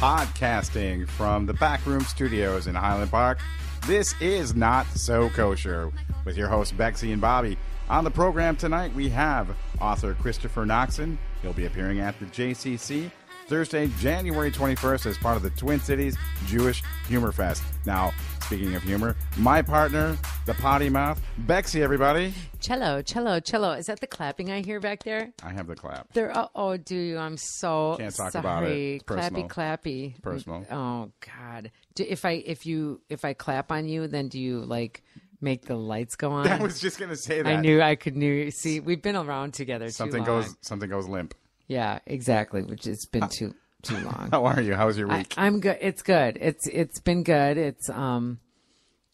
Podcasting from the Backroom Studios in Highland Park. This is Not So Kosher with your hosts Bexy and Bobby. On the program tonight, we have author Christopher Noxon. He'll be appearing at the JCC Thursday, January 21st, as part of the Twin Cities Jewish Humor Fest. Now, speaking of humor, my partner, the potty mouth, Bexy, everybody. Cello, cello, cello. Is that the clapping I hear back there? I have the clap. There. Oh, oh do you? I'm so Can't talk sorry. about it. It's. Clappy, clappy. Personal. Oh God. Do, if I if you if I clap on you, then do you like make the lights go on? I was just gonna say that. I knew I could knew. See, we've been around together. something goes something goes limp. Yeah, exactly. Which it's been uh, too too long. How are you? How was your week? I'm good. It's good. It's it's been good. It's um,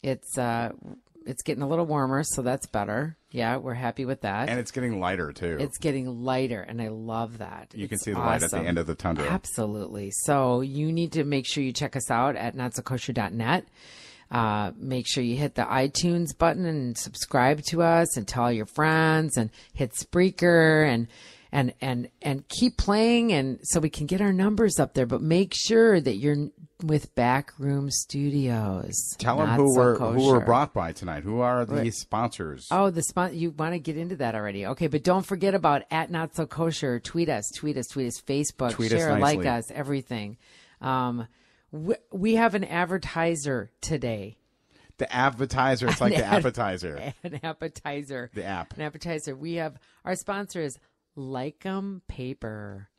it's uh, it's getting a little warmer, so that's better. Yeah, we're happy with that. and it's getting lighter too. It's getting lighter, and I love that. you can see the light at the end of the tundra. Absolutely. So you need to make sure you check us out at notsokosher.net. Uh, make sure you hit the iTunes button and subscribe to us and tell your friends and hit Spreaker and and and and keep playing and so we can get our numbers up there. But make sure that you're with Backroom Studios. Tell them who So we're who we're brought by tonight. Who are the sponsors? Oh, the spon- you want to get into that already? Okay, but don't forget about at not so kosher. Tweet us, tweet us, tweet us, Facebook, Tweet us share, like us, everything. Um, we, we have an advertiser today. The advertiser. It's like the ad- appetizer. An appetizer. The app. An appetizer. We have our sponsor is Lycum Paper.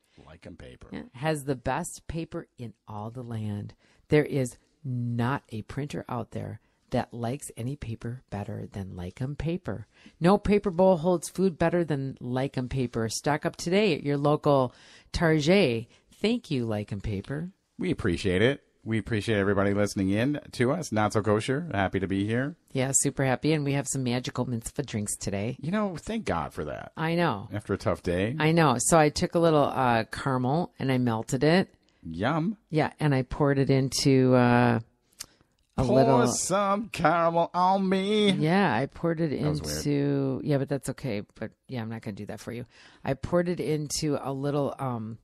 'em paper. Has the best paper in all the land. There is not a printer out there that likes any paper better than Lycum Paper. No paper bowl holds food better than Lycum Paper. Stock up today at your local Target. Thank you, Lycum Paper. We appreciate it. We appreciate everybody listening in to us. Not so kosher. Happy to be here. Yeah, super happy. And we have some magical mitzvah drinks today. You know, thank God for that. I know. After a tough day, I know. So I took a little uh, caramel and I melted it. yum. Yeah, and I poured it into uh, a Pour little. some caramel on me. Yeah, I poured it was weird. into. Yeah, but that's okay. But yeah, I'm not going to do that for you. I poured it into a little um,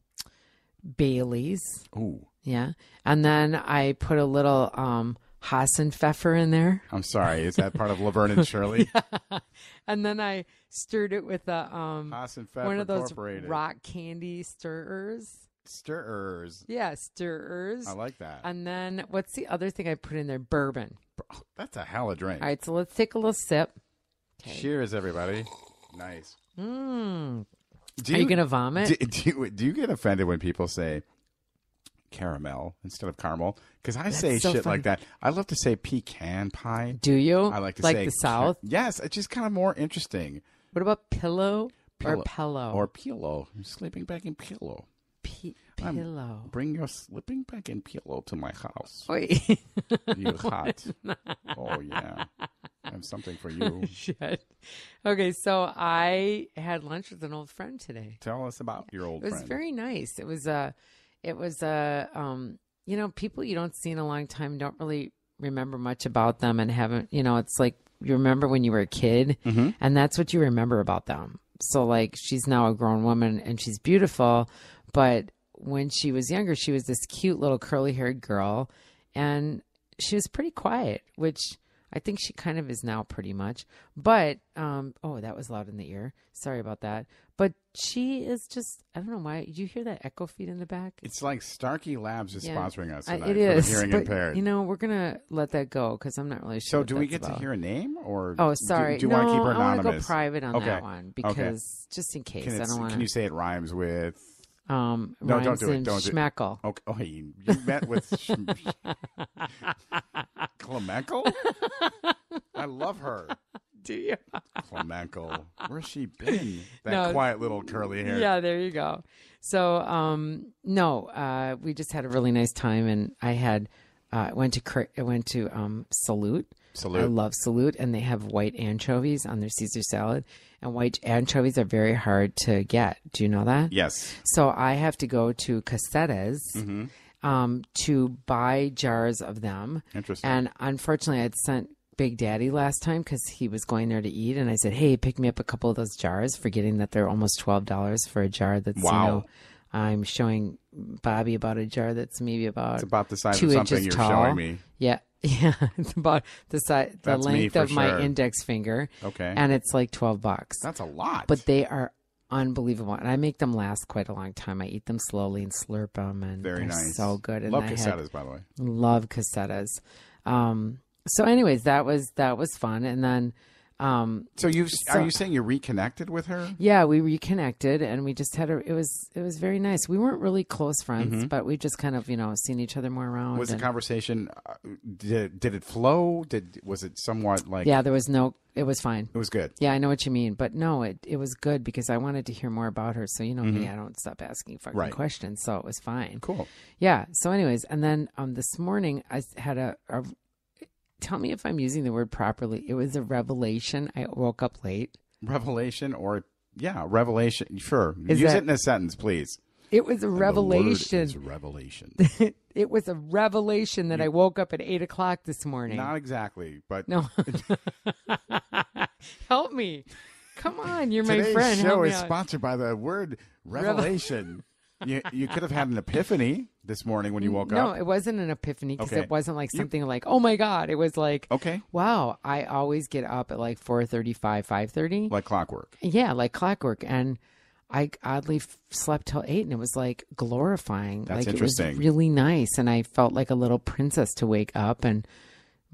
Bailey's. Ooh, Yeah, and then I put a little um, Hasenpfeffer in there, I'm sorry. Is that part of Laverne and Shirley? and then I stirred it with a um, one of those rock candy stirrers. stirrers. Yeah, stirrers. I like that. and then what's the other thing I put in there? Bourbon. That's a hell of a drink. All right, so let's take a little sip. Cheers, everybody. Nice. Mm. Do Are you gonna vomit? Do, do, you, do you get offended when people say caramel instead of caramel? Because I say so shit funny. like that. I love to say pecan pie. Do you? I like to like say the ca- South. Yes, it's just kind of more interesting. What about pillow, or Pillow. pillow Or pillow. I'm sleeping back in pillow. P- I'm- pillow? Bring your sleeping bag and pillow to my house. Wait, You hot. oh yeah. I have something for you. shit. Okay, so I had lunch with an old friend today. Tell us about your old It was friend. very nice. It was uh it was uh um you know people you don't see in a long time don't really remember much about them and haven't you know it's like you remember when you were a kid Mm-hmm. and that's what you remember about them. So like she's now a grown woman and she's beautiful, but when she was younger she was this cute little curly haired girl and she was pretty quiet, which I think she kind of is now pretty much. But um oh that was loud in the ear. Sorry about that. But she is just I don't know why you hear that echo feed in the back? It's like Starkey Labs is Yeah. sponsoring us I- tonight it for is. hearing but, impaired. You know, we're gonna let that go because I'm not really sure. so do we get to hear a name or Oh, sorry. Do, you no, want to keep her I want to go private on Okay. that one because just in case Can, I don't want can you say it rhymes with? Um, No, don't do it, don't do it. Okay, oh, you, you met with Clemenco. I love her, Do you? Clemenco. Where's she been? That No. quiet little curly hair. Yeah, there you go. So, um, no, uh, we just had a really nice time, and I had uh, went to I went to um, Salute. Salute. I love Salute, and they have white anchovies on their Caesar salad. And white anchovies are very hard to get. Do you know that? Yes. So I have to go to Cossetta's Mm-hmm. um, to buy jars of them. Interesting. And unfortunately, I'd sent Big Daddy last time because he was going there to eat, and I said, "Hey, pick me up a couple of those jars," forgetting that they're almost twelve dollars for a jar that's Wow. you know I'm showing Bobby about a jar that's maybe about It's about the size two of something you're tall. showing me. Yeah, yeah, it's about the size, the That's length of my index finger, Okay. and it's like twelve bucks. That's a lot. But they are unbelievable, and I make them last quite a long time. I eat them slowly and slurp them, and very they're nice. so good. And Love I had- by the way. love Cossetta's. Um, so, anyways, that was that was fun, and then. Um, So you So- are you saying you reconnected with her? yeah, we reconnected and we just had a. It was it was very nice. We weren't really close friends, but we just kind of you know seen each other more around. Mm-hmm. Was the conversation uh, did did it flow? Did was it somewhat like yeah, there was no. It was fine. it was good? Yeah, I know what you mean, but no, it it was good because I wanted to hear more about her. So you know me, Mm-hmm. I don't stop asking fucking Right. questions, so it was fine. Cool. Yeah. So, anyways, and then um, this morning I had a, a. Tell me if I'm using the word properly. It was a revelation. I woke up late. Revelation or yeah, revelation. Sure. Is Use that- it in a sentence, please. It was a revelation. Word is revelation. it was a revelation that I woke up at eight o'clock this morning. Not exactly, but no, help me! Come on, you're my today's friend. show help is out. sponsored by the word revelation. you you could have had an epiphany this morning when you woke no, up. No, it wasn't an epiphany because Okay. it wasn't like You- something like, oh my god. It was like, Okay, wow. I always get up at like four thirty-five, five thirty. like clockwork. Yeah, like clockwork. And I oddly f- slept till eight, and it was like glorifying. That's like interesting. it was really nice, and I felt like a little princess to wake up. And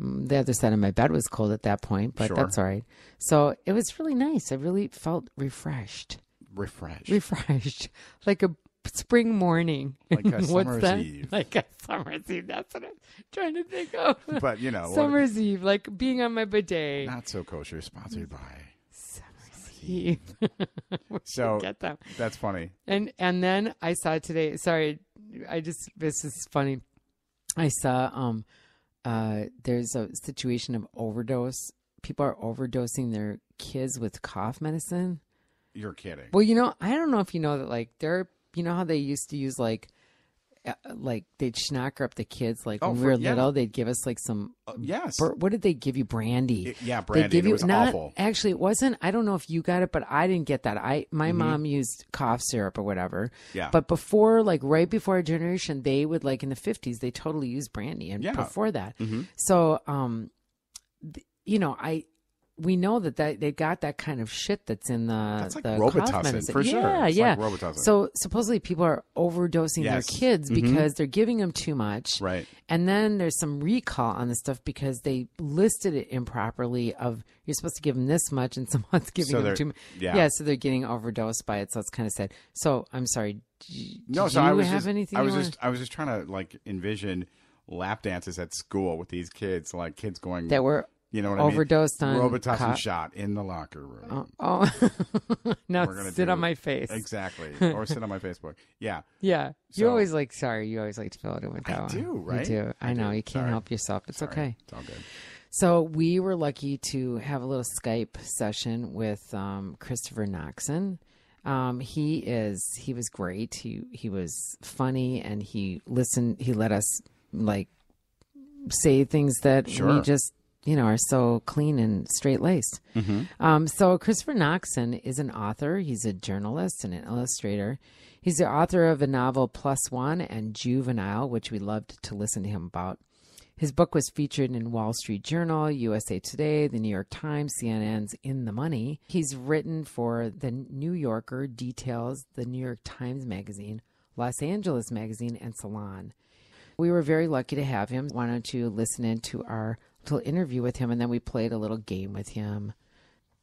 mm, the other side of my bed was cold at that point, but Sure. that's all right. So it was really nice. I really felt refreshed, refreshed. refreshed, like a spring morning. Like a What's summer's that? eve. Like a summer's eve. That's what I'm trying to think of. but you know, what- summer's eve, like being on my bidet. not so kosher. Sponsored by. Summer's eve. So Get them. that's funny. And and then I saw today. Sorry, I just this is funny. I saw um, uh, there's a situation of overdose. People are overdosing their kids with cough medicine. You're kidding. Well, you know, I don't know if you know that. Like, they're you know how they used to use like. Uh, like they'd schnocker up the kids. Like Oh, when we for- were yeah. little, they'd give us like some. yes. bur- what did they give you? Brandy. It- yeah, They brandy. give you it was not awful. actually. It wasn't. I don't know if you got it, but I didn't get that. I my Mm-hmm. mom used cough syrup or whatever. Yeah. But before, like right before our generation, they would like in the fifties, they totally used brandy, and Yeah. Mm-hmm. before that, so um, th- you know, I we know that that they got that kind of shit that's in the That's like the Robitussin, for sure. Yeah, It's yeah. like Robitussin. So supposedly people are overdosing Yes. their kids Mhm. because they're giving them too much. Right. And then there's some recall on the stuff because they listed it improperly. Of you're supposed to give them this much, and someone's giving So them too much. yeah. so they're getting overdosed by it. So it's kind of sad. So I'm sorry. Did, No, so you I was have just, anything? I was just, I was just trying to like envision lap dances at school with these kids, like kids going that were you know what overdosed I mean? Overdosed on Robitussin co- shot in the locker room. Oh, oh. now sit do- on my face. Exactly, or sit on my Facebook. Yeah, Yeah, you always like. Sorry, you always like to fill it in with that I one. do, right? You do. I, I know do. you can't Sorry. help yourself. It's Sorry. okay. It's all good. So we were lucky to have a little Skype session with um, Christopher Noxon. Um, he is he was great. He he was funny and he listened. He let us like say things that we just you know are so clean and straight laced. Um, so Christopher Noxon is an author. He's a journalist and an illustrator. He's the author of the novel Plus One and Juvenile, which we loved to listen to him about. His book was featured in Wall Street Journal, USA Today, the New York Times, CNN's In the Money. He's written for The New Yorker, Details, the New York Times Magazine, Los Angeles Magazine, and Salon. We were very lucky to have him. Why don't you listen into our little interview with him, and then we played a little game with him.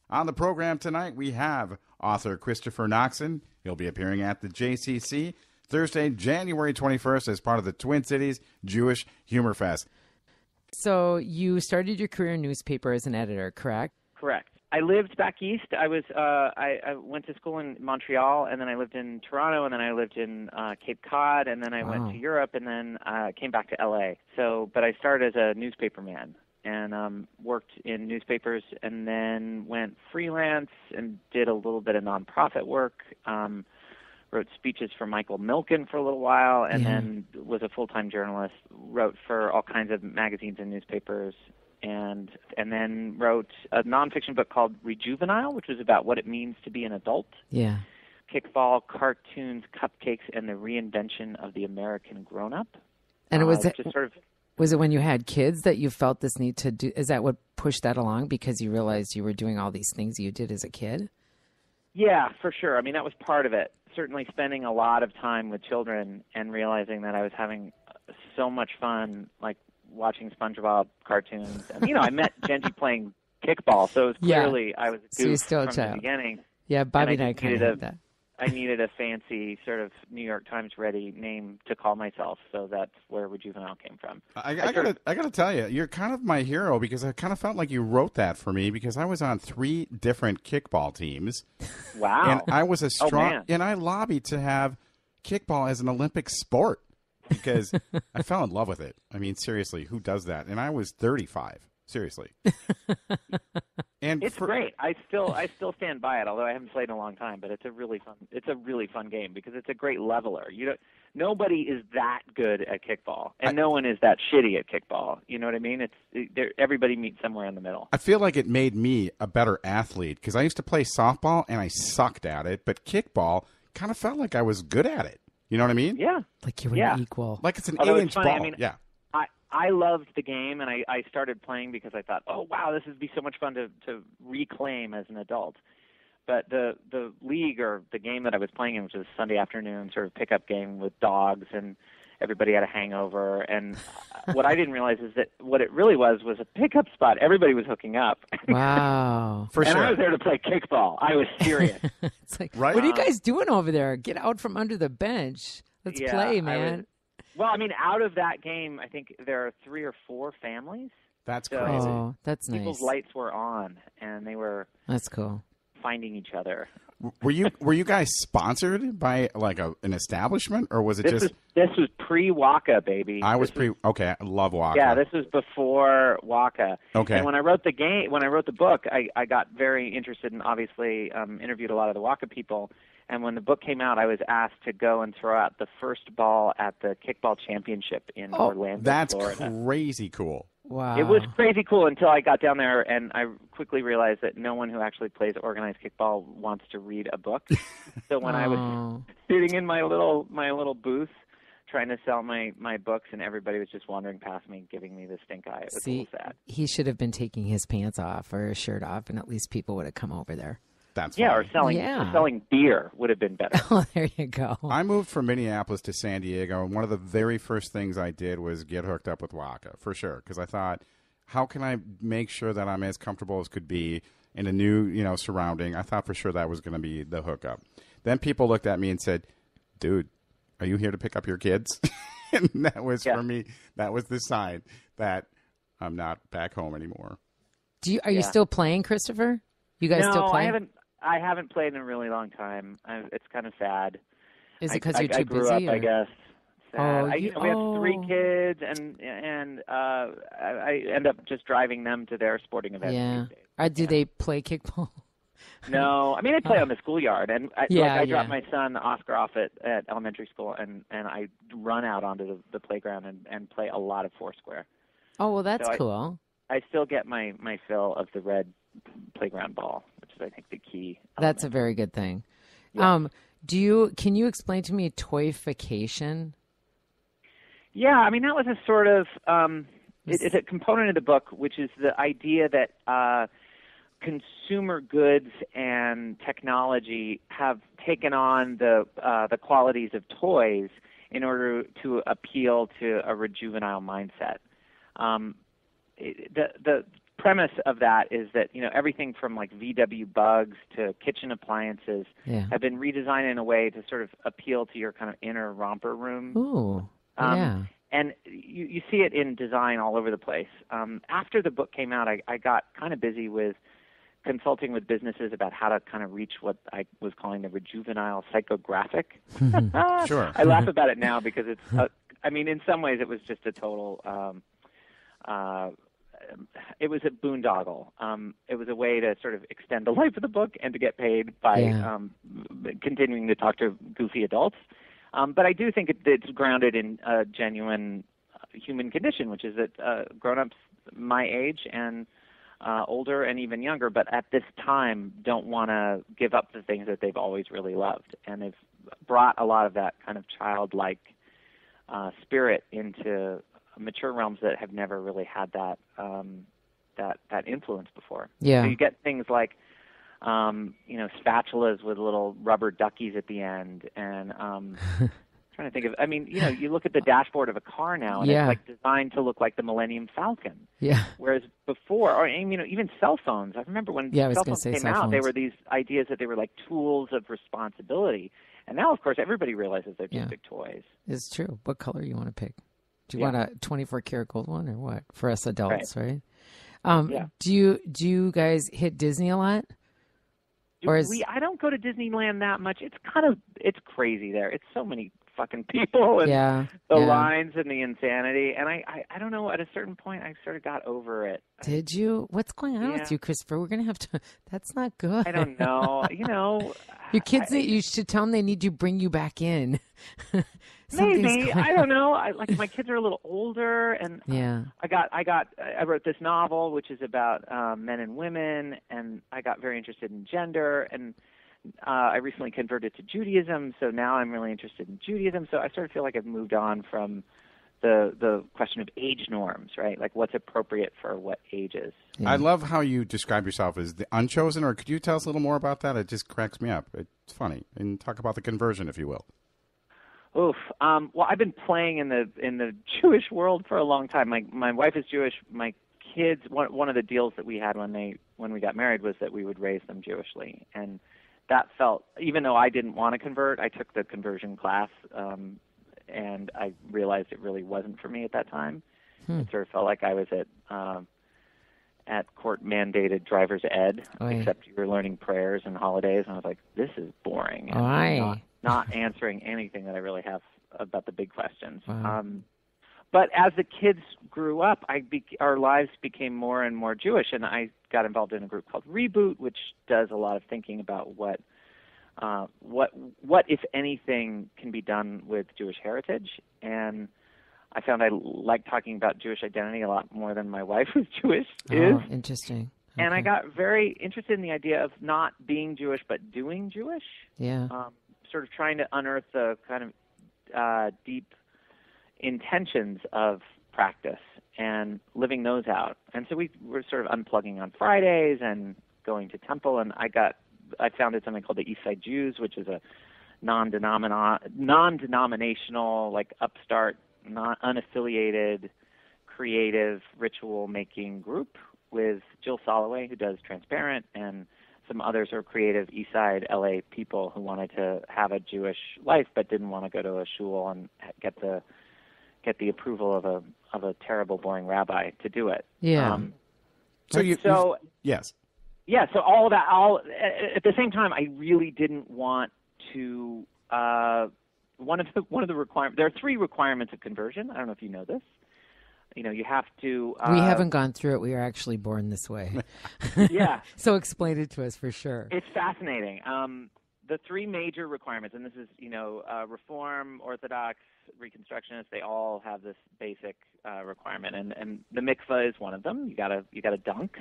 On the program tonight, we have author Christopher Noxon. He'll be appearing at the JCC Thursday, January 21st, as part of the Twin Cities Jewish Humor Fest. So you started your career in newspaper as an editor, correct? Correct. I lived back east. I was uh, I, I went to school in Montreal, and then I lived in Toronto, and then I lived in uh, Cape Cod, and then I Wow. went to Europe, and then uh, came back to LA. So, but I started as a newspaper man and um, worked in newspapers, and then went freelance and did a little bit of nonprofit work. Um, wrote speeches for Michael Milken for a little while, and Yeah. then was a full-time journalist. Wrote for all kinds of magazines and newspapers, and and then wrote a nonfiction book called Rejuvenile, which was about what it means to be an adult. Yeah. kickball, cartoons, cupcakes, and the reinvention of the American grown-up. And it was Uh, just sort of was it when you had kids that you felt this need to do? Is that what pushed that along because you realized you were doing all these things you did as a kid? Yeah, for sure. I mean, that was part of it. Certainly spending a lot of time with children and realizing that I was having so much fun, like watching SpongeBob cartoons. And, you know, I met Jenji playing kickball, so it was Yeah. clearly I was a So still a from child. the beginning. Yeah, Bobby And and I I, kind of had that. I needed a fancy sort of New York Times ready name to call myself, so that's where Rejuvenile came from. I, I sort gotta, of- I gotta tell you, you're kind of my hero because I kind of felt like you wrote that for me because I was on three different kickball teams, Wow. and I was a Oh, strong, man. and I lobbied to have kickball as an Olympic sport because I fell in love with it. I mean, seriously, who does that? And I was 35. Seriously. and It's for- great. I still I still stand by it, although I haven't played in a long time. But it's a really fun it's a really fun game because it's a great leveler. You don't nobody is that good at kickball, and no one is that shitty at kickball. You know what I mean? It's it, there, everybody meets somewhere in the middle. I feel like it made me a better athlete because I used to play softball and I sucked at it, but kickball kind of felt like I was good at it. You know what I mean? Yeah. Like you were Yeah. equal. Like it's an Although eight inch funny, I ball. mean- yeah. I I loved the game, and I I started playing because I thought, oh wow, this would be so much fun to to reclaim as an adult. But the the league or the game that I was playing in, which was a Sunday afternoon sort of pickup game with dogs, and everybody had a hangover. And what I didn't realize is that what it really was was a pickup spot. Everybody was hooking up, Wow. For and sure. I was there to play kickball. I was serious. It's like, Right? what are you guys doing over there? Get out from under the bench. Let's Yeah, play, I man. Was- well, I mean, out of that game, I think there are three or four families. That's So- crazy. oh, that's nice. People's lights were on, and they were That's cool. finding each other. Were you were you guys sponsored by like a, an establishment or was it This just was this was pre Waka, baby. I was This pre okay, I love Waka. Yeah, this was before Waka. Okay. And when I wrote the game, when I wrote the book, I, I got very interested and obviously um, interviewed a lot of the Waka people. And when the book came out, I was asked to go and throw out the first ball at the kickball championship in Oh, Orlando, That's Florida. crazy cool. Wow. It was crazy cool until I got down there and I quickly realized that no one who actually plays organized kickball wants to read a book. so when I was Oh. sitting in my little my little booth trying to sell my my books and everybody was just wandering past me giving me the stink eye. It was a See, little sad. he should have been taking his pants off or his shirt off, and at least people would have come over there. That's Yeah, or selling Yeah. or selling beer would have been better. Oh, there you go. I moved from Minneapolis to San Diego, and one of the very first things I did was get hooked up with Waka for sure. Because I thought, how can I make sure that I'm as comfortable as could be in a new, you know, surrounding? I thought for sure that was going to be the hookup. Then people looked at me and said, "Dude, are you here to pick up your kids?" and that was Yeah. for me. That was the sign that I'm not back home anymore. Do you are you still playing, Christopher? You guys no, still I playing? haven't. I haven't played in a really long time. I, it's kind of sad. Is it because I, you're too I grew busy? up, I guess. Sad. Oh, I, you- we have three kids, and and uh, I, I end up just driving them to their sporting events. Yeah. Uh, do they play kickball? No, I mean they play on the schoolyard, and I, Yeah, like I drop my son Oscar off at, at elementary school, and and I run out onto the, the playground and and play a lot of foursquare. Oh well, that's So cool. I still get my my fill of the red playground ball, is I think the key. That's a very good thing. Um, do you can you explain to me toyification? Yeah, I mean that was a sort of um, it, it's a component of the book, which is the idea that uh, consumer goods and technology have taken on the uh, the qualities of toys in order to appeal to a rejuvenile mindset. Um, it, the the premise of that is that you know everything from like VW bugs to kitchen appliances Yeah. have been redesigned in a way to sort of appeal to your kind of inner romper room Ooh. Um, yeah. and you, you see it in design all over the place. Um, after the book came out, I, I got kind of busy with consulting with businesses about how to kind of reach what I was calling the rejuvenile psychographic. Sure. I laugh about it now because it's, uh, I mean, in some ways it was just a total, um, uh, it was a boondoggle. Um, it was a way to sort of extend the life of the book and to get paid by Yeah. um, continuing to talk to goofy adults. Um, but I do think it, it's grounded in a genuine uh, human condition, which is that uh, grown-ups my age and uh, older and even younger, but at this time don't want to give up the things that they've always really loved, and they've brought a lot of that kind of childlike uh, spirit into mature realms that have never really had that um, that that influence before. Yeah. So you get things like um, you know spatulas with little rubber duckies at the end, and um, trying to think of. I mean, you know, you look at the dashboard of a car now, and Yeah. it's like designed to look like the Millennium Falcon. Yeah. Whereas before, or you know, even cell phones. I remember when Yeah, cell phones came cell out, they were these ideas that they were like tools of responsibility. And now, of course, everybody realizes they're just Yeah. big toys. It's true. What color you want to pick? Do you Yeah. want a 24 karat gold one or what? For us adults, right? Um, Yeah. Do you do you guys hit Disney a lot? Or is- we, I don't go to Disneyland that much. It's kind of it's crazy there. It's so many fucking people and Yeah. the yeah. lines and the insanity. And I, I I don't know. At a certain point, I sort of got over it. Did you? What's going on Yeah. with you, Christopher? We're gonna have to. That's not good. I don't know. you know, Your kids, I- you should tell them they need to bring you back in. Something's maybe I don't know. I, like my kids are a little older, and Yeah. I got I got I wrote this novel which is about um, men and women, and I got very interested in gender, and uh, I recently converted to Judaism, so now I'm really interested in Judaism. So I sort of feel like I've moved on from the the question of age norms, right? Like what's appropriate for what ages. Yeah. I love how you describe yourself as the unchosen, or could you tell us a little more about that? It just cracks me up. It's funny. And talk about the conversion, if you will. Oof. Um, well, I've been playing in the in the Jewish world for a long time. My my wife is Jewish. My kids. One one of the deals that we had when they when we got married was that we would raise them Jewishly, and that felt. Even though I didn't want to convert, I took the conversion class, um, and I realized it really wasn't for me at that time. It sort of felt like I was at. Um, at court mandated driver's ed, Oy. except you were learning prayers and holidays, and I was like, "This is boring." Oy. Not, answering anything that I really have about the big questions. Wow. Um, but as the kids grew up, I be- our lives became more and more Jewish, and I got involved in a group called Reboot, which does a lot of thinking about what, uh, what, what if anything can be done with Jewish heritage. And I found I like talking about Jewish identity a lot more than my wife, who's Jewish, is. Oh, interesting. And I got very interested in the idea of not being Jewish but doing Jewish Yeah. um, sort of trying to unearth the kind of uh, deep intentions of practice and living those out. And so we were sort of unplugging on Fridays and going to temple. And I got I founded something called the Eastside Jews, which is a non-denominational, like upstart, non unaffiliated, creative ritual making group with Jill Soloway, who does Transparent, and some others are creative East Side LA people who wanted to have a Jewish life but didn't want to go to a shul and get the get the approval of a of a terrible boring rabbi to do it. Yeah. Um, So you, so yes. yeah, so all that, all at at the same time, I really didn't want to. Uh, one of the one of the requirements. There are three requirements of conversion. I don't know if you know this. You know, you have to. Uh, we haven't gone through it. We are actually born this way. Yeah, so explain it to us for sure. it's fascinating. Um, the three major requirements, and this is, you know, uh, Reform, Orthodox, Reconstructionist. They all have this basic uh, requirement, and and the mikvah is one of them. You gotta you gotta dunk.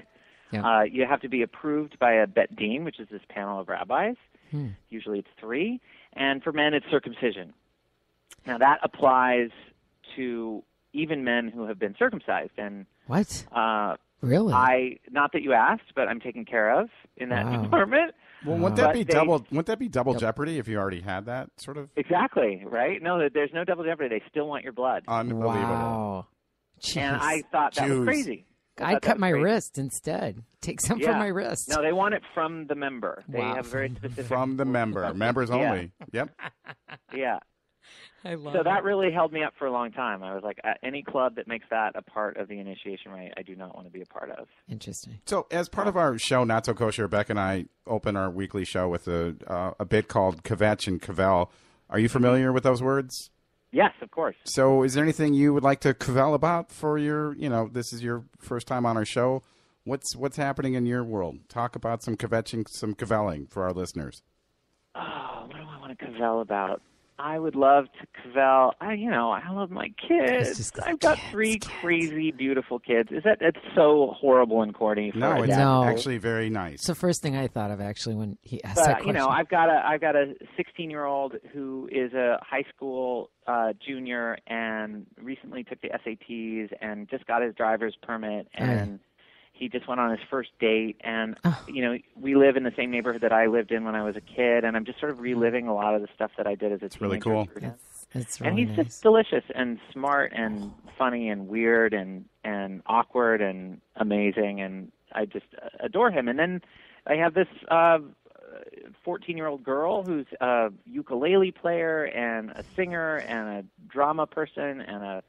Yeah. Uh, you have to be approved by a bet din, which is this panel of rabbis. Hmm. Usually it's three, and for men it's circumcision. Now that applies to even men who have been circumcised, and What? uh, Really? I not that you asked, but I'm taken care of in that Wow. department. Well, wouldn't But that be they- double? Wouldn't that be double Yep. jeopardy if you already had that sort of Exactly right. No, there's no double jeopardy. They still want your blood, unbelievable? Wow. Jeez. and I thought that Jews. was crazy. I I cut my crazy. wrist instead. Take some Yeah. from my wrist. No, they want it from the member. They Wow. have very specific From the member, members Yeah. only. Yep. Yeah. I love So it. that really held me up for a long time. I was like, any club that makes that a part of the initiation rite, I do not want to be a part of. Interesting. So, as part of our show, Not So Kosher, Beck and I open our weekly show with a uh, a bit called Kvetch and Kvell. Are you familiar with those words? Yes, of course. So, is there anything you would like to kvell about for your, you know, this is your first time on our show? What's what's happening in your world? Talk about some kvetching, some kvelling for our listeners. Oh, what do I want to kvell about? I would love to kvell. I, you know, I love my kids. I've got kids, three kids. crazy, beautiful kids. Is that? It's so horrible and corny. For No, it's. No. actually very nice. It's the first thing I thought of actually when he asked that But question. you know, I've got a I've got a 16 year old who is a high school uh, junior and recently took the SATs and just got his driver's permit and he just went on his first date and Oh. you know we live in the same neighborhood that I lived in when I was a kid and I'm just sort of reliving a lot of the stuff that I did as a It's really cool. through him. it's, it's and he's nice. just delicious and smart and funny and weird and and awkward and amazing and I just adore him. And then I have this uh 14 year old girl who's a ukulele player and a singer and a drama person and a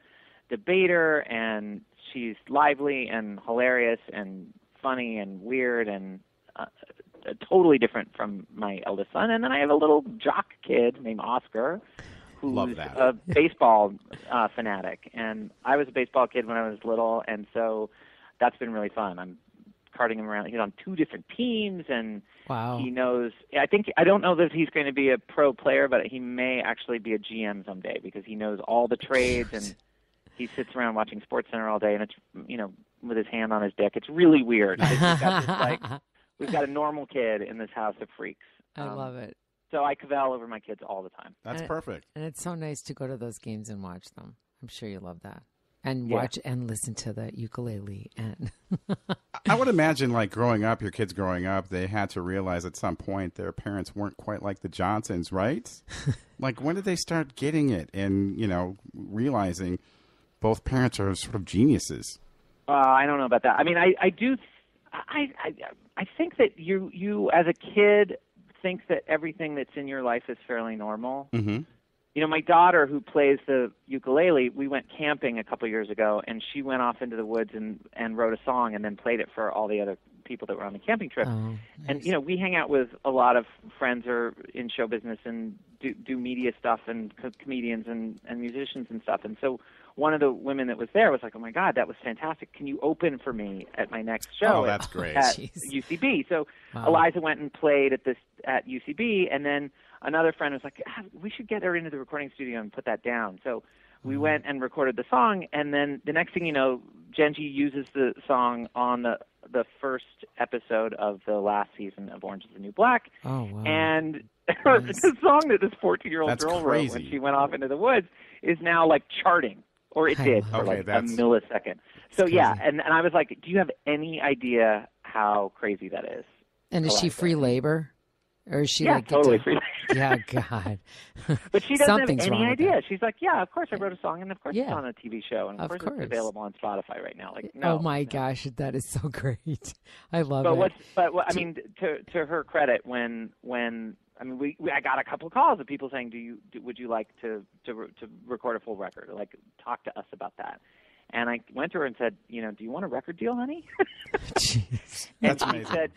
debater and she's lively and hilarious and funny and weird and uh, uh, totally different from my eldest son. And then I have a little jock kid named Oscar who's Love that. a baseball uh, fanatic. And I was a baseball kid when I was little, and so that's been really fun. I'm carting him around. He's on two different teams, and wow. he knows. I think I don't know that he's going to be a pro player, but he may actually be a GM someday because he knows all the trades and he sits around watching Sports Center all day, and it's you know with his hand on his dick. It's really weird. It's- We've got this, like we've got a normal kid in this house of freaks. I Um, love it. So I kvell over my kids all the time. That's And- perfect. And it's so nice to go to those games and watch them. I'm sure you love that. And Yeah. watch and listen to the ukulele and I would imagine, like growing up, your kids growing up, they had to realize at some point their parents weren't quite like the Johnsons, right? like, when did they start getting it and you know realizing both parents are sort of geniuses? Uh, I don't know about that. I mean, I I do. I I I think that you you as a kid think that everything that's in your life is fairly normal. Mm-hmm. You know, my daughter who plays the ukulele, we went camping a couple years ago, and she went off into the woods and and wrote a song and then played it for all the other people that were on the camping trip. oh, And you know, we hang out with a lot of friends who are in show business and do, do media stuff and co- comedians and, and musicians and stuff. And so one of the women that was there was like, "Oh my God, that was fantastic! Can you open for me at my next show?" Oh, at- that's great. At Jeez. UCB. So Wow. Eliza went and played at this at UCB, and then another friend was like, ah, "We should get her into the recording studio and put that down." So we Mm-hmm. went and recorded the song, and then the next thing you know, Jenji uses the song on the the first episode of the last season of Orange is the New Black, oh wow. and Nice. the song that this 14 year old girl wrote when she went off into the woods is now like charting, or it I did for it. like Okay, that's- a millisecond. So yeah, and and I was like, do you have any idea how crazy that is? and is she free labor? Or is she yeah, like get totally to- free. Yeah, God. But she doesn't Something's have any idea. She's like, yeah, of course I wrote a song, and of course it's on a TV show, and of, Of course, course. it's available on Spotify right now. Like, no. oh my no. gosh, that is so great. I love But it. what's but what, I mean to to her credit, when when I mean we, we I got a couple of calls of people saying, do you do, would you like to to re- to record a full record? Like talk to us about that. And I went to her and said, you know, do you want a record deal, honey? Jeez. and That's she amazing. said,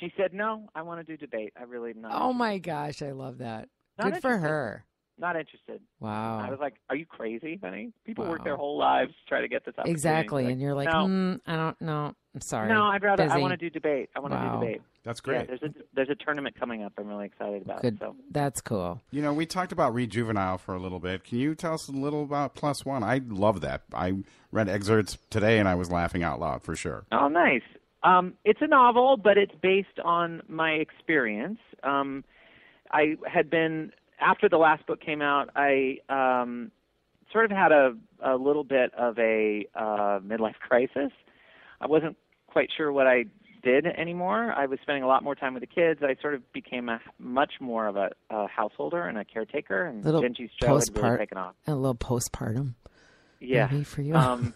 she said, no, I want to do debate. I really not. Oh my gosh, I love that. Not Good for her. Not interested. Wow. I was like, are you crazy, honey? People work their whole lives to try to get this opportunity. exactly. Like, and you're like, no, mm, I don't know. I'm sorry. no, I'd rather. I want to do debate. I want to Wow. do debate. That's Yeah, great. there's a there's a tournament coming up. I'm really excited about. Good. So That's cool. You know, we talked about Rejuvenile for a little bit. Can you tell us a little about Plus One? I love that. I read excerpts today and I was laughing out loud for sure. Oh, nice. Um, it's a novel, but it's based on my experience. Um, I had been after the last book came out. I um, sort of had a, a little bit of a uh, midlife crisis. I wasn't quite sure what I did anymore. I was spending a lot more time with the kids. I sort of became a much more of a, a householder and a caretaker. And Little Jenji's show had really taken off. A little postpartum. Yeah. Maybe for you. um,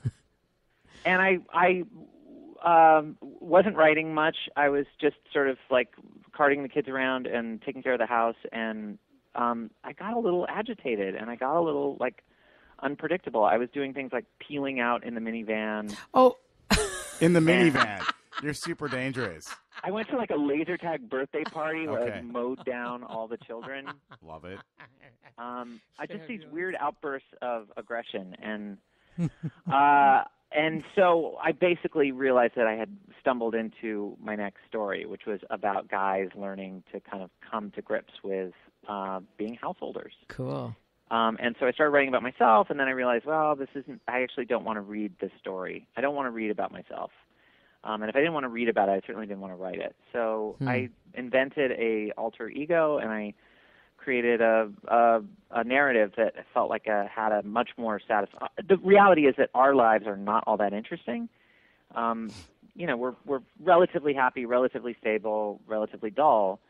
and I I um, wasn't writing much. I was just sort of like carting the kids around and taking care of the house, and um, I got a little agitated and I got a little like unpredictable. I was doing things like peeling out in the minivan. oh, In the minivan. You're super dangerous. I went to like a laser tag birthday party where Okay. I mowed down all the children. Love it. um, I just these weird outbursts of aggression, and uh, and so I basically realized that I had stumbled into my next story, which was about guys learning to kind of come to grips with uh, being householders. Cool. Um, and so I started writing about myself, and then I realized, well, this isn't. I actually don't want to read this story. I don't want to read about myself. Um, and if I didn't want to read about it, I certainly didn't want to write it. So Hmm. I invented a alter ego, and I created a, a a narrative that felt like a, had a much more satisfying. The reality is that our lives are not all that interesting. Um, you know, we're we're relatively happy, relatively stable, relatively dull,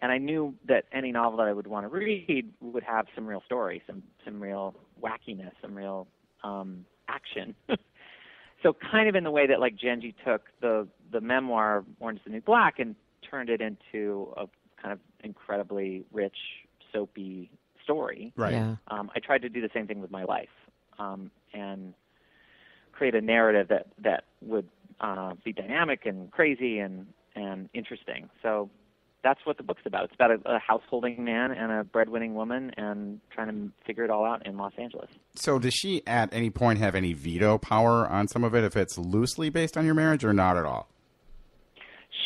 and I knew that any novel that I would want to read would have some real story, some some real wackiness, some real um, action. so kind of in the way that like Jenji took the the memoir Orange is the New Black and turned it into a kind of incredibly rich, soapy story. Right. Yeah. Um, I tried to do the same thing with my life um, and create a narrative that that would uh, be dynamic and crazy and and interesting. So that's what the book's about. It's about a, a householding man and a breadwinning woman and trying to figure it all out in Los Angeles. So, does she at any point have any veto power on some of it if it's loosely based on your marriage or not at all?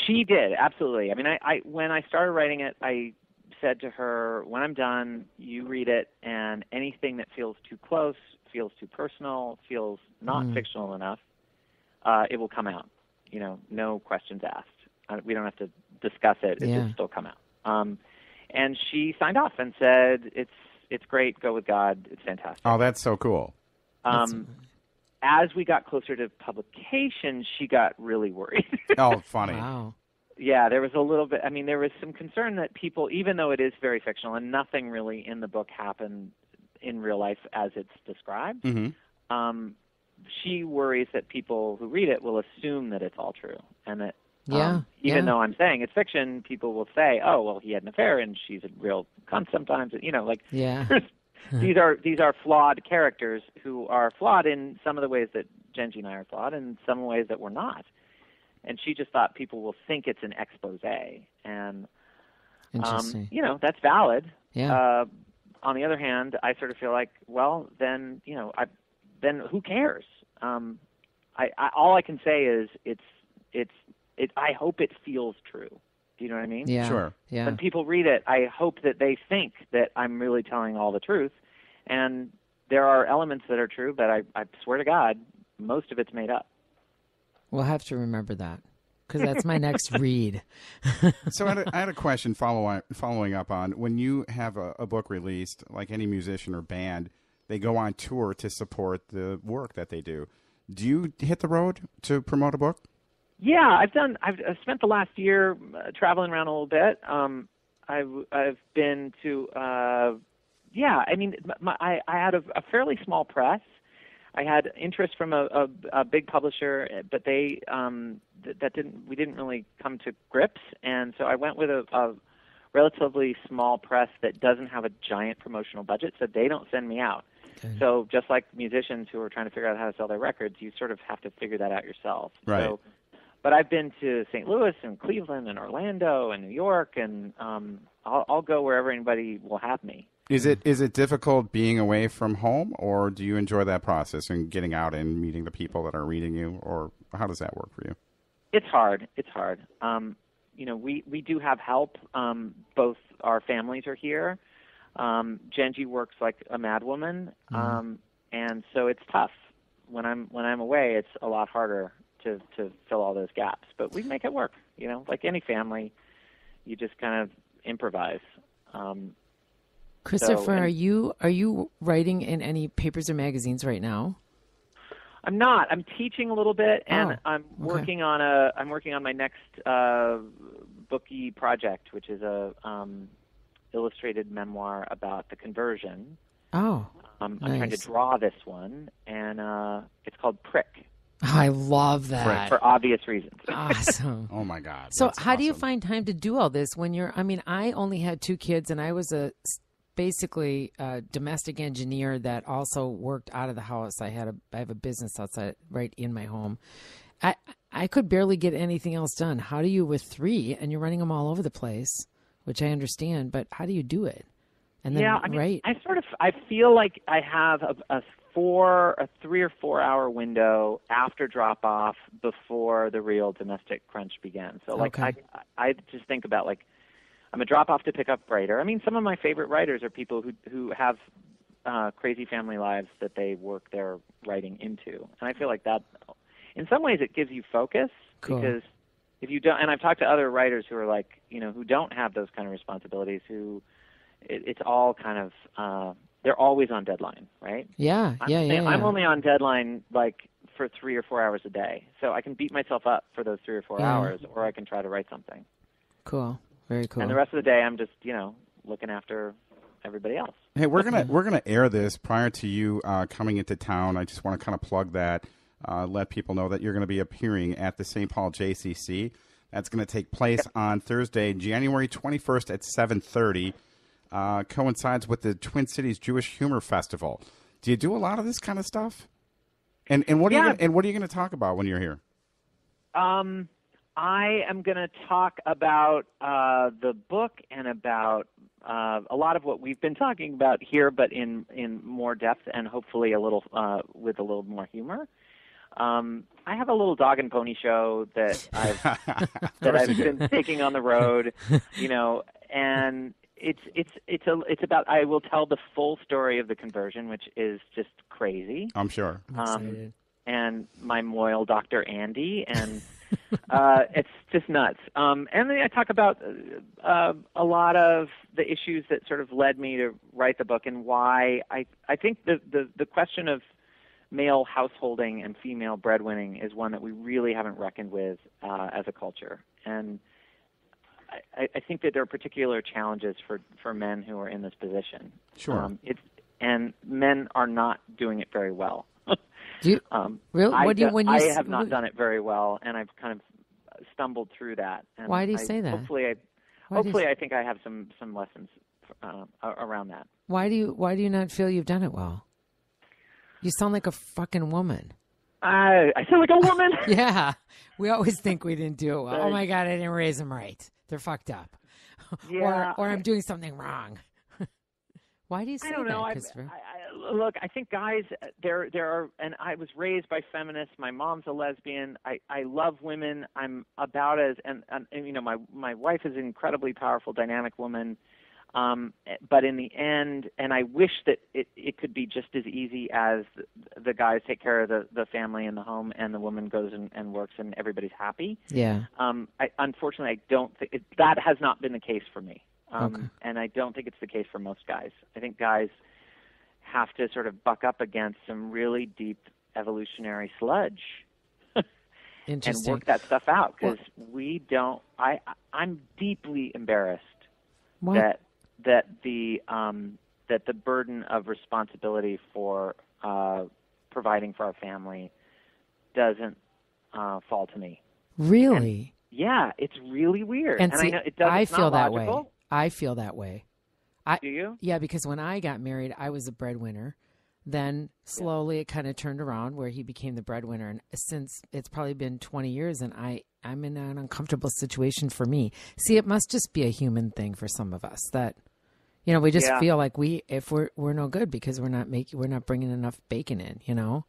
She did absolutely. I mean, I, I when I started writing it, I said to her, "When I'm done, you read it, and anything that feels too close, feels too personal, feels not fictional enough, uh, it will come out. You know, no questions asked. Uh, we don't have to discuss it. It Yeah. will still come out." Um, and she signed off and said, "It's it's great. Go with God. It's fantastic." Oh, that's so cool. Um, as we got closer to publication, she got really worried. Oh, funny. Wow. Yeah, there was a little bit. I mean, there was some concern that people, even though it is very fictional and nothing really in the book happened in real life as it's described, hmm um, she worries that people who read it will assume that it's all true and that. Yeah, Um, even yeah. though I'm saying it's fiction, people will say, "Oh, well, he had an affair, and she's a real cunt sometimes." You know, like Yeah. these are these are flawed characters who are flawed in some of the ways that Jenji and I are flawed, and some ways that we're not. And she just thought people will think it's an expose, and um, Interesting. you know that's valid. yeah. Uh, on the other hand, I sort of feel like, well, then you know, I then who cares? Um, I, I all I can say is it's it's it. I hope it feels true. Do you know what I mean? yeah. Sure. Yeah. when people read it, I hope that they think that I'm really telling all the truth. And there are elements that are true, but I, I swear to God, most of it's made up. We'll have to remember that because that's my next read. So I had, a, I had a question follow following up on when you have a, a book released, like any musician or band, they go on tour to support the work that they do. Do you hit the road to promote a book? Yeah, I've done. I've, I've spent the last year uh, traveling around a little bit. Um, I've I've been to. Uh, yeah, I mean, my, I I had a, a fairly small press. I had interest from a, a, a big publisher, but they um, th- that didn't we didn't really come to grips, and so I went with a, a relatively small press that doesn't have a giant promotional budget, so they don't send me out. Okay. So just like musicians who are trying to figure out how to sell their records, you sort of have to figure that out yourself. Right. So, but I've been to St. Louis and Cleveland and Orlando and New York, and um, I'll, I'll go wherever anybody will have me. Is it is it difficult being away from home, or do you enjoy that process and getting out and meeting the people that are reading you, or how does that work for you? It's hard. It's hard. Um, you know, we we do have help. Um, both our families are here. Um, Jenji works like a madwoman, um, and so it's tough. When I'm when I'm away, it's a lot harder to to fill all those gaps. But we make it work. You know, like any family, you just kind of improvise. Um, Christopher, and- are you are you writing in any papers or magazines right now? I'm not. I'm teaching a little bit, and Oh, I'm okay. working on a. I'm working on my next uh, bookie project, which is a um, illustrated memoir about the conversion. Oh, Um, I'm trying to draw this one, and uh, it's called Prick I love that. for obvious reasons. awesome. Oh my God! So, that's how do you find time to do all this when you're? I mean, I only had two kids, and I was a s- basically a domestic engineer that also worked out of the house. I had a I have a business outside right in my home. I I could barely get anything else done. How do you with three and you're running them all over the place, which I understand, but how do you do it? And then yeah, I mean, right, I sort of I feel like I have a, a four a three or four hour window after drop off before the real domestic crunch begins. So like Okay. I I just think about like I'm a drop off to pick up writer. I mean some of my favorite writers are people who who have uh, crazy family lives that they work their writing into, and I feel like that in some ways it gives you focus Cool. because if you don't and I've talked to other writers who are like you know who don't have those kind of responsibilities who it, it's all kind of uh, they're always on deadline, right? Yeah, I'm, yeah, yeah. I'm only on deadline like for three or four hours a day, so I can beat myself up for those three or four Yeah. hours, or I can try to write something. cool. Very cool. And the rest of the day, I'm just you know looking after everybody else. Hey, we're gonna we're gonna air this prior to you uh, coming into town. I just want to kind of plug that, uh, let people know that you're going to be appearing at the St. Paul JCC. That's going to take place on Thursday, January 21st at 7:30. Uh, coincides with the Twin Cities Jewish Humor Festival. Do you do a lot of this kind of stuff? And and what are you gonna, and what are you going to talk about when you're here? Um, I am going to talk about uh, the book and about uh, a lot of what we've been talking about here, but in in more depth and hopefully a little uh, with a little more humor. Um, I have a little dog and pony show that I've that I've been taking on the road, you know, and it's it's it's a it's about I will tell the full story of the conversion, which is just crazy I'm sure. I'm um, excited. And my mohel Dr. Andy, and uh, it's just nuts. Um, and then I talk about uh, uh, a lot of the issues that sort of led me to write the book and why I I think the the, the question of male householding and female breadwinning is one that we really haven't reckoned with uh, as a culture. And I, I think that there are particular challenges for, for men who are in this position. Sure. Um, it's, and men are not doing it very well. Do you, Um, Real- I, what do you- when you I have not done it very well, and I've kind of stumbled through that. And Why do you I- say that? Hopefully, I, why, do you, hopefully, I think I have some some lessons uh, around that. why do you why do you not feel you've done it well? You sound like a fucking woman. I I sound like a woman. Yeah, we always think we didn't do it well. Oh my god, I didn't raise them right. They're fucked up. Yeah, or or I'm doing something wrong. Why do you say I don't that, know. I, Christopher? I, I, look, I think guys, there, there are, and I was raised by feminists. My mom's a lesbian. I, I love women. I'm about as, and, and, and you know, my, my wife is an incredibly powerful, dynamic woman. Um, but in the end, and I wish that it, it could be just as easy as the, the guys take care of the, the family and the home, and the woman goes and, and works, and everybody's happy. yeah. Um, I, unfortunately, I don't think it, that has not been the case for me, um, Okay. and I don't think it's the case for most guys. I think guys have to sort of buck up against some really deep evolutionary sludge and work that stuff out because we don't. I I'm deeply embarrassed What? that that the um, that the burden of responsibility for uh, providing for our family doesn't uh, fall to me. really? Yeah, it's really weird. And, see, I know it does. I feel that way. I feel that way. Do you? Yeah, because when I got married, I was a breadwinner. Then slowly it kind of turned around where he became the breadwinner. And since it's probably been 20 years and I, I'm in an uncomfortable situation for me. See, it must just be a human thing for some of us that, you know, we just Yeah. feel like we, if we're, we're no good because we're not making, we're not bringing enough bacon in, you know?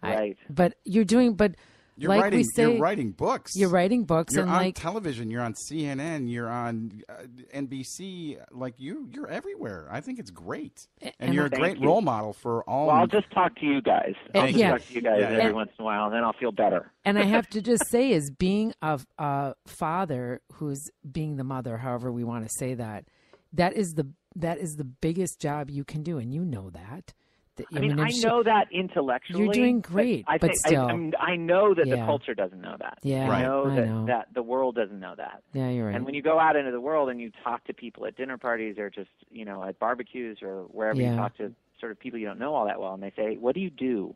I- Right. but you're doing, but You're like writing. we say, you're writing books. you're writing books You're and on like, television. You're on CNN. You're on uh, NBC. Like you, you're everywhere. I think it's great, and, and you're a great you. role model for all. Well, I'll just talk to you guys. I'll just you. talk to you guys Yeah, every yeah. once in a while, and then I'll feel better. And I have to just say, is being a, a father who's being the mother, however we want to say that, that is the that is the biggest job you can do, and you know that. That- I mean, I if she- know that intellectually. You're doing but great, I but think, still. I, I'm- I know that the culture doesn't know that. Yeah, I know I that know. that the world doesn't know that. Yeah, you're right. And when you go out into the world and you talk to people at dinner parties or just you know at barbecues or wherever Yeah. you talk to sort of people you don't know all that well, and they say, "What do you do?"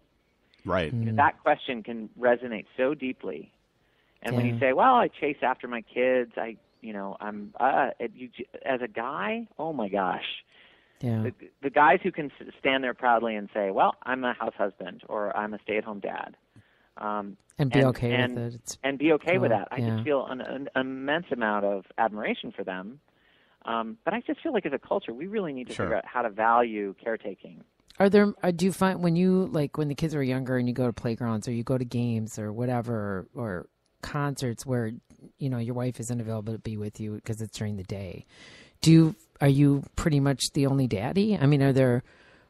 right. Mm. That question can resonate so deeply. And when you say, "Well, I chase after my kids," I, you know, I'm uh, you, as a guy. Oh my gosh, yeah, the, the guys who can stand there proudly and say, "Well, I'm a house husband" or "I'm a stay-at-home dad," um, and be and- okay and- with it. It's, and be okay with that. I yeah. just feel an, an immense amount of admiration for them. Um, but I just feel like as a culture, we really need to Sure. figure out how to value caretaking. Are there? Uh, do you find when you like when the kids are younger and you go to playgrounds or you go to games or whatever or, or concerts where you know your wife isn't available to be with you because it's during the day? Do you are you pretty much the only daddy? I mean, are there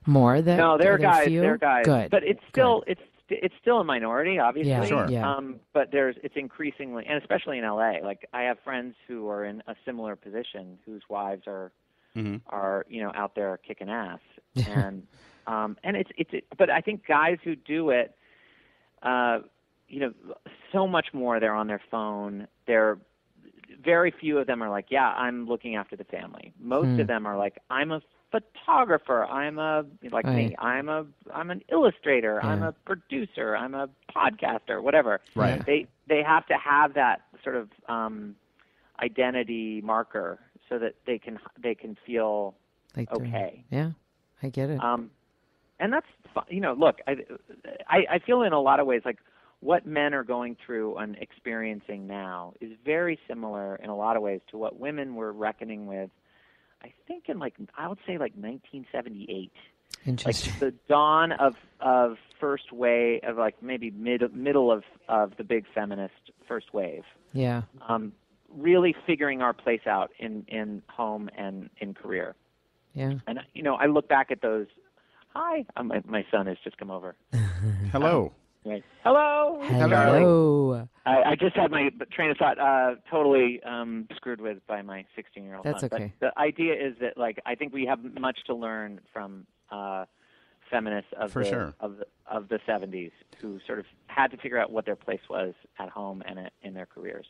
more that? No, there are there guys. few? There are guys. Good, but it's still it's it's still a minority, obviously. Yeah, Sure. Yeah. Um, but there's it's increasingly, and especially in LA. Like I have friends who are in a similar position, whose wives are Mhm. are you know out there kicking ass, and um, and it's it's. It, But I think guys who do it, uh, you know, so much more. They're on their phone. They're very few of them are like, yeah, I'm looking after the family. Most Hmm. of them are like, I'm a photographer. I'm a like me. I'm a I'm an illustrator. I'm a producer. I'm a podcaster. Whatever. Right. They they have to have that sort of um, identity marker so that they can they can feel like okay. Yeah, I get it. um, and that's you know, look, I, I I feel in a lot of ways like what men are going through and experiencing now is very similar in a lot of ways to what women were reckoning with. I think in like I would say like 1978, like the dawn of of first wave of like maybe mid middle of of the big feminist first wave yeah. um, really figuring our place out in in home and in career. Yeah. And you know, I look back at those. Hi, uh, my my son has just come over. Hello. Right. Hello. Hello. I, I just had my train of thought uh, totally um, screwed with by my 16 year old. That's son. okay. But the idea is that like I think we have much to learn from uh, feminists of For the sure. of the of the 70s who sort of had to figure out what their place was at home and at, in their careers.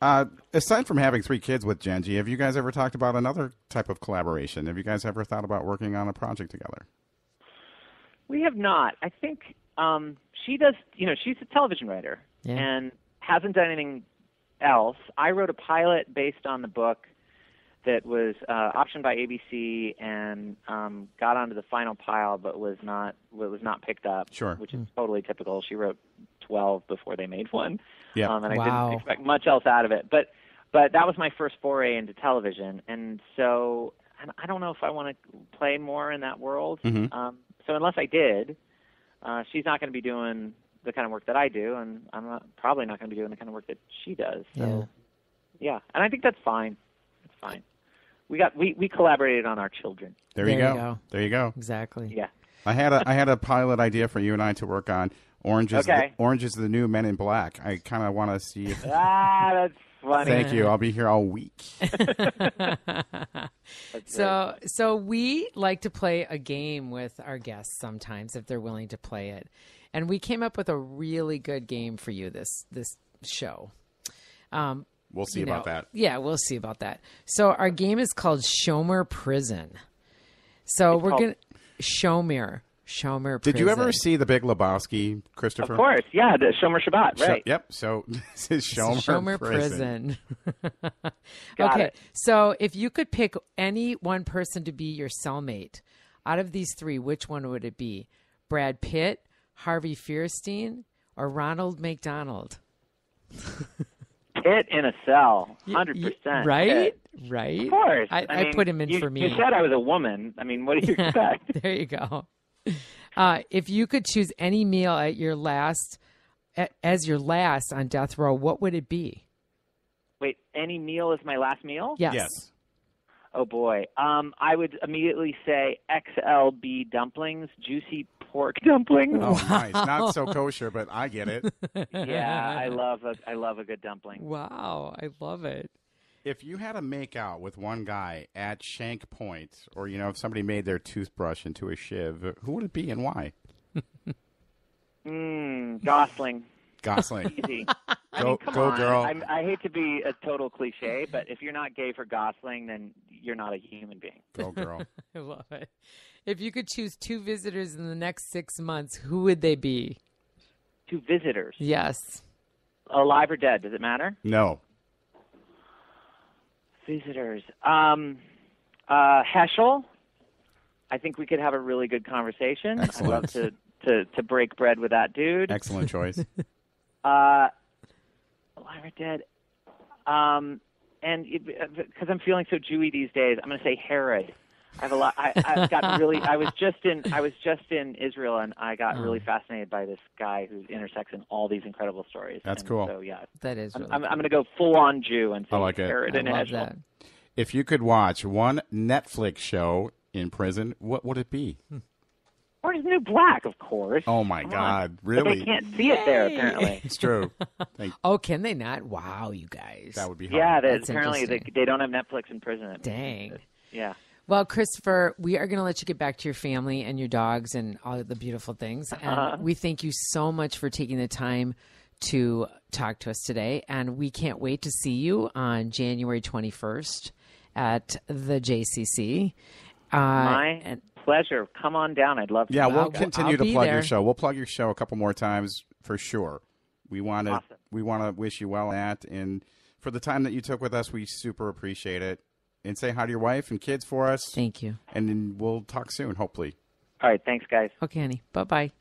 Uh, aside from having three kids with Jenji, have you guys ever talked about another type of collaboration? Have you guys ever thought about working on a project together? We have not. I think um, she does. You know, she's a television writer Yeah. and hasn't done anything else. I wrote a pilot based on the book that was uh, optioned by ABC and um, got onto the final pile, but was not was not picked up. Sure. which is totally typical. She wrote twelve before they made one. Yeah. um, and I didn't expect much else out of it. But but that was my first foray into television, and so and I don't know if I want to play more in that world. Mhm. Um, so unless I did, uh, she's not going to be doing the kind of work that I do, and I'm not, probably not going to be doing the kind of work that she does. So yeah, and I think that's fine. That's fine. We got we we collaborated on our children. There, you, There go. you go. There you go. Exactly. Yeah. I had a I had a pilot idea for you and I to work on. Orange is Okay. the, Orange is the new Men in Black. I kind of want to see if. ah, that's funny. Thank you. I'll be here all week. So, so we like to play a game with our guests sometimes if they're willing to play it, and we came up with a really good game for you this this show. Um, We'll see about know, that. Yeah, we'll see about that. So our game is called Shomer Prison. So we're called- gonna Shomer Shomer. Did you ever see The Big Lebowski, Christopher? Of course, yeah, the Shomer Shabbat, Sho- right? yep. So this is Shomer, Shomer Prison. Prison. Okay, it. so if you could pick any one person to be your cellmate, out of these three, which one would it be? Brad Pitt, Harvey Fierstein, or Ronald McDonald? Pitt in a cell, hundred percent. Right? Right? Of course. I, I, mean, put him in you, for me. You said I was a woman. I mean, what do you expect? there you go. Uh, if you could choose any meal at your last, as your last on death row, what would it be? Wait, any meal is my last meal? Yes. Yes. Oh boy. Um, I would immediately say XLB dumplings, juicy pork dumplings. Oh, nice. Not so kosher, but I get it. Yeah, I love a I love a good dumpling. Wow, I love it. If you had a make out with one guy at Shank Point, or you know, if somebody made their toothbrush into a shiv, who would it be and why? Mmm, Gosling. Gosling. Easy. I Go- mean, come go, on. girl. I'm, I hate to be a total cliche, but if you're not gay for Gosling, then you're not a human being. Go girl. I love it. If you could choose two visitors in the next six months, who would they be? Two visitors, Yes. alive or dead? Does it matter? No. Visitors. Um, uh, Heschel. I think we could have a really good conversation. Excellent. I'd love to, to, to break bread with that dude. Excellent choice. Uh, or dead? Um, and because I'm feeling so Jewy these days, I'm going to say Herod. I have a lot. I, I got really. I was just in. I was just in Israel, and I got oh. really fascinated by this guy who intersects in all these incredible stories. That's And cool. So yeah, That is I'm, really I'm, I'm going to go full on Jew and say I like it. Herod I and love Asheville. that. If you could watch one Netflix show in prison, what would it be? Hmm. Orange is the New Black, of course. Oh my Come God, on. But really? they can't see it there apparently. It's true. Thank, Oh, can they not? Wow, you guys. that would be hard. yeah, they, That's apparently they, they don't have Netflix in prison. Dang. Yeah. Well, Christopher, we are going to let you get back to your family and your dogs and all the beautiful things. And Uh-huh. we thank you so much for taking the time to talk to us today. And we can't wait to see you on January 21st at the JCC. Uh, My and pleasure. Come on down. I'd love to. Yeah, we'll continue I'll to plug there. your show. We'll plug your show a couple more times for sure. We want to Awesome. we want to wish you well at and for the time that you took with us, we super appreciate it. And say hi to your wife and kids for us, thank you. and then we'll talk soon, hopefully. All right. Thanks, guys. Okay, honey. Bye bye.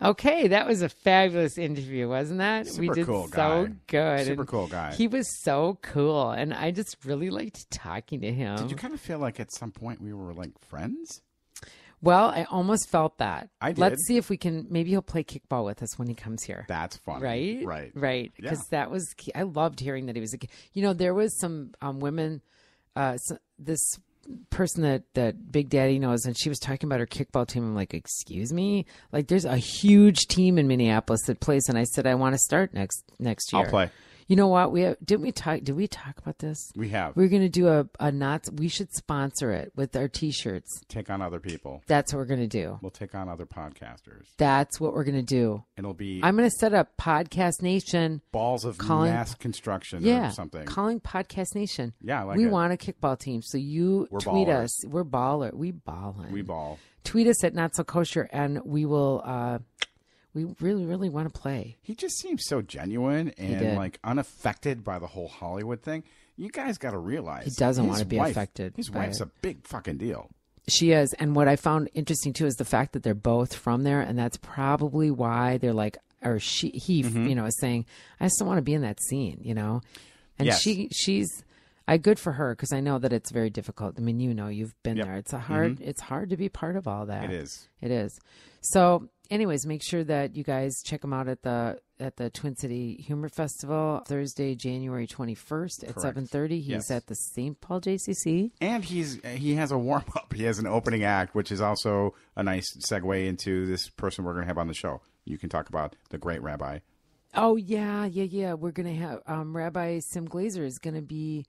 Okay, that was a fabulous interview, wasn't that? we Super did cool so guy. good. Super and cool guy. He was so cool, and I just really liked talking to him. Did you kind of feel like at some point we were like friends? Well, I almost felt that. I did. Let's see if we can. Maybe he'll play kickball with us when he comes here. That's funny, right, Right, right. Yeah. Because that was. key. I loved hearing that he was a. kid. You know, there was some um, women. Uh, s this person that that Big Daddy knows, and she was talking about her kickball team. I'm like, excuse me, like there's a huge team in Minneapolis that plays, and I said I want to start next next year. I'll play. You know what? We have, didn't we talk? Did we talk about this? We have We're gonna do a a not. We should sponsor it with our T-shirts. take on other people. That's what we're gonna do. We'll take on other podcasters, That's what we're going to do. and it'll be I'm going to set up Podcast Nation. balls of calling- mass construction Yeah. or something. Calling Podcast Nation. Yeah, I like we it. want a kickball team. So you We're tweet ballers. us. We're baller. We ballin'. we ball. tweet us at Not So Kosher and we will, uh, we really, really want to play. He just seems so genuine and like unaffected by the whole Hollywood thing. You guys got to realize He doesn't wanna be wife- affected His wife's it. a big fucking deal. She is. And what I found interesting too is the fact that they're both from there. And that's probably why they're like, or she, he, Mm-hmm. you know, is saying, I just don't want to be in that scene, you know? And Yes. she, she's, I good for her because I know that it's very difficult. I mean, you know, you've been Yep. Mm-hmm. there. It's a hard, it's hard to be part of all that. It is. It is. So, anyways, make sure that you guys check him out at the at the Twin City Humor Festival Thursday, January twenty first at Correct. seven thirty. He's Yes. at the St. Paul JCC. And he's he has a warm up. He has an opening act, which is also a nice segue into this person we're going to have on the show. You can talk about the great rabbi. Oh yeah, yeah, yeah. We're gonna have um, Rabbi Sim Glazer is gonna be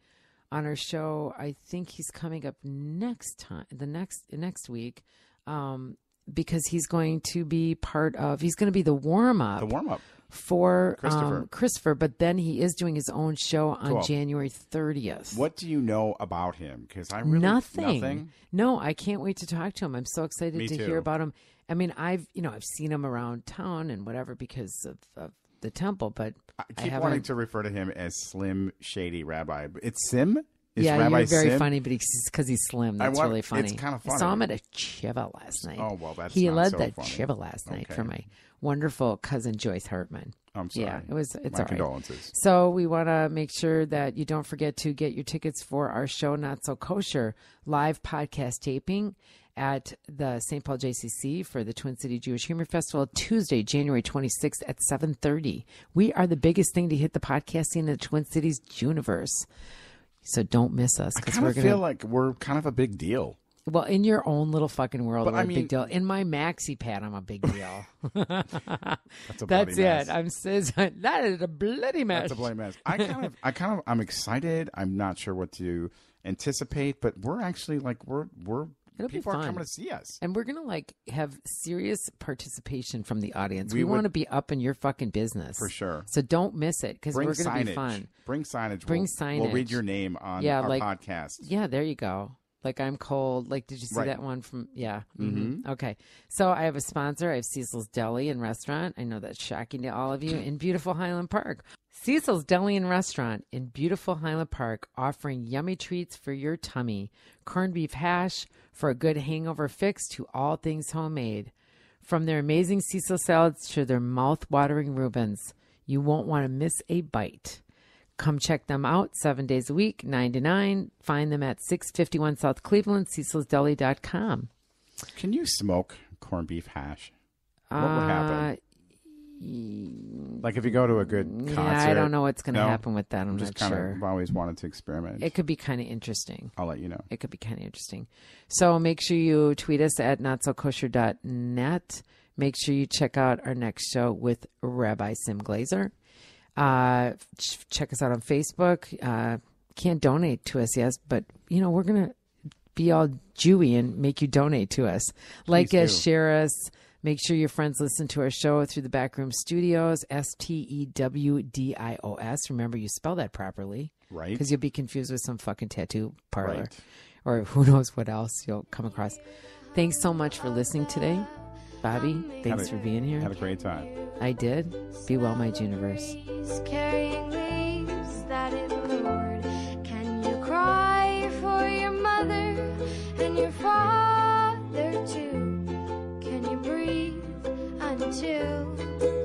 on our show. I think he's coming up next time, the next next week, um, because he's going to be part of. He's going to be the warm up The warm up. for Christopher. Um, Christopher, but then he is doing his own show on Cool. January thirtieth. What do you know about him? Because I really nothing. Nothing. No, I can't wait to talk to him. I'm so excited Me to too. hear about him. I mean, I've you know I've seen him around town and whatever because of, of the temple, but I I keep haven't. wanting to refer to him as Slim Shady Rabbi. It's Sim. Is yeah, Rabbi you're very Sim? funny, but because he's slim, that's want- really it's funny. kinda I saw him at a shiva last night. Oh, well, that's he led so that funny. shiva last night Okay. for my wonderful cousin Joyce Hartman. I'm sorry. Yeah, it was. It's My all right. condolences. So we want to make sure that you don't forget to get your tickets for our show, Not So Kosher, live podcast taping at the St. Paul JCC for the Twin City Jewish Humor Festival Tuesday, January 26th at 7:30. We are the biggest thing to hit the podcasting in the Twin Cities universe. So don't miss us because we're gonna. feel like we're kind of a big deal. well, in your own little fucking world, But we're I a mean- big deal. In my maxi pad, I'm a big deal. That's a That's bloody mess. it. I'm says that is a bloody mess. That's a bloody mess. I kind of, I kind of, I'm excited. I'm not sure what to anticipate, but we're actually like we're we're It'll be people are coming to see us. And we're gonna like have serious participation from the audience. We We, want to be up in your fucking business For sure. So don't miss it because Bring we're gonna signage. be fun. Bring signage. Bring we'll, We'll read your name on Yeah, our like- podcast. Yeah, there you go. Like I'm cold. Like, did you see Right. that one from? Yeah. hmm Okay. So I have a sponsor. I have Cecil's Deli and Restaurant. I know that's shocking to all of you in beautiful Highland Park. Cecil's Deli and Restaurant in beautiful Highland Park, offering yummy treats for your tummy, corned beef hash for a good hangover fix to all things homemade. From their amazing Cecil salads to their mouth-watering Reubens, you won't want to miss a bite. come check them out seven days a week, nine to nine. Find them at 651 South Cleveland, cecilsdeli.com. Can you smoke corned beef hash? What would uh, happen? Like if you go to a good concert. Yeah, I don't know what's going to No? happen with that. I'm, just kind sure. of always wanted to experiment. It could be kind of interesting. I'll let you know. It could be kind of interesting. So make sure you tweet us at notsokosher.net. Make sure you check out our next show with Rabbi Sim Glazer. Uh, ch- check us out on Facebook. Uh, can't donate to us, yes, but you know we're gonna be all Jewy and make you donate to us. Like Please us, do. share us. Make sure your friends listen to our show through the Back Room Stewdios. S T E W D I O S. Remember, you spell that properly Right? because you'll be confused with some fucking tattoo parlor Right. or who knows what else you'll come across. Thanks so much for listening today. Bobby, thanks a- for being here. Had a great time. I did. Be well, my universe. Carrying leaves that it Can you cry for your mother and your father too.